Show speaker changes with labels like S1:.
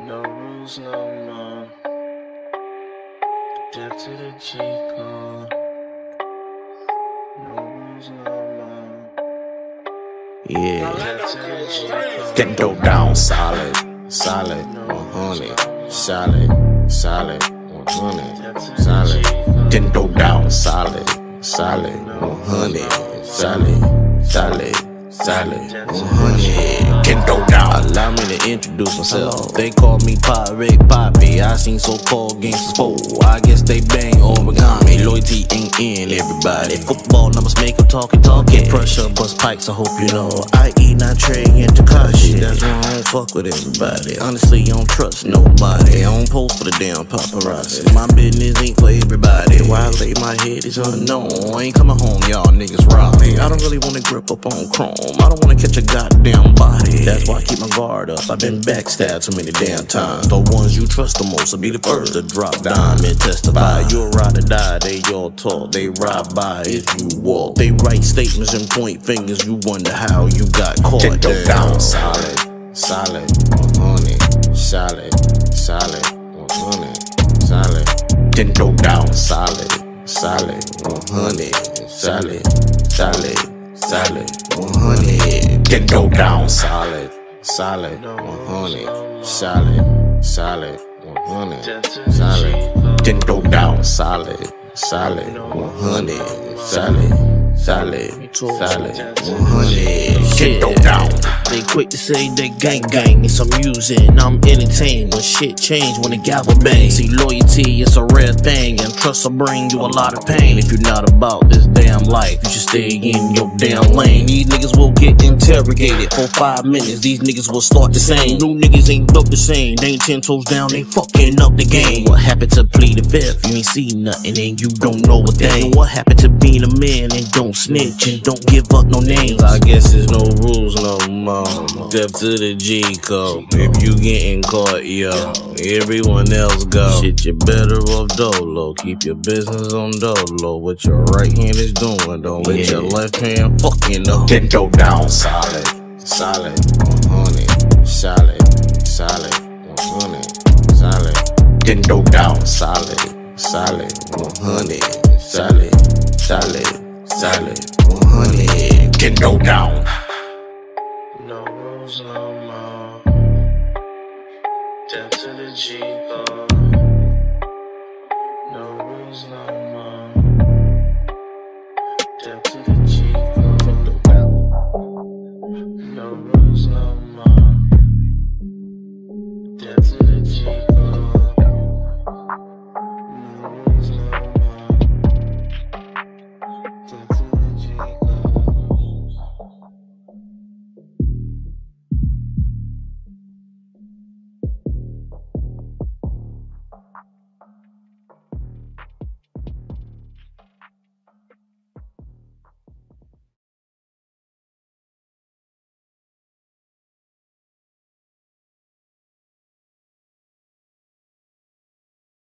S1: No rules no more. Death to the G code. No rules no more.
S2: Yeah,
S1: Death to the G code.
S2: get dope down solid, solid, 100, solid, solid, 100, solid. Dope down solid, solid, 100, solid, solid, solid, 100. Get dope down. Allow me to introduce myself. They call me Pirate Poppy. I seen so-called gangsters fold. I guess they bang origami. Loyalty ain't in everybody. Football numbers make them talk and talk. Get pressure, bust pikes. I hope you know. I eat not Trey and Takashi. That's why I don't fuck with everybody. Honestly, I don't trust nobody. I don't post for the damn paparazzi. My business ain't for everybody. Why I lay my head is unknown. I ain't coming home, y'all niggas rob me. I don't really wanna grip up on chrome. I don't wanna catch a goddamn body. That's why I keep my guard up. I've been backstabbed too many damn times. The ones you trust the most will be the first to drop dime and testify. You'll ride or die, they all talk. They ride by if you walk. They write statements and point fingers. You wonder how you got caught. Get down. down solid, solid, 100, solid, solid, 100, solid. Then go down solid, solid, 100, solid, solid, solid, 100. Then go down. Solid, solid, 100, solid, solid, 100, solid. Then go down. Solid, solid, 100, solid, solid, solid, 100. Then go down.
S3: They quick to say they gang gang, it's amusing. I'm entertained when shit change when the gavel bang. See, loyalty is a rare thing, and trust will bring you a lot of pain. If you're not about this damn life, you stay in your damn lane. These niggas will get interrogated for five minutes. These niggas will start the same. New niggas ain't built the same. They ain't ten toes down, they fucking up the game. What happened to plead the fifth? You ain't seen nothing and you don't know a thing. What happened to being a man and don't snitch and don't give up no names?
S2: I guess there's no rules no more. Step to the G code. If you getting caught, yo, everyone else go. Shit, you better off dolo. Keep your business on dolo. What your right hand is doing, don't let your left hand fucking up. Then go down solid, solid, 100, solid, solid, 100, solid. Then go down solid, solid, 100, solid, solid, solid, 100. Then go down.
S1: No rules no more. Death to the G